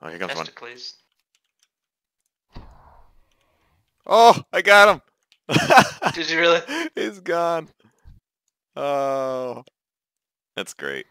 Oh, here comes one. please. Oh, I got him. Did you really? He's gone. Oh, that's great.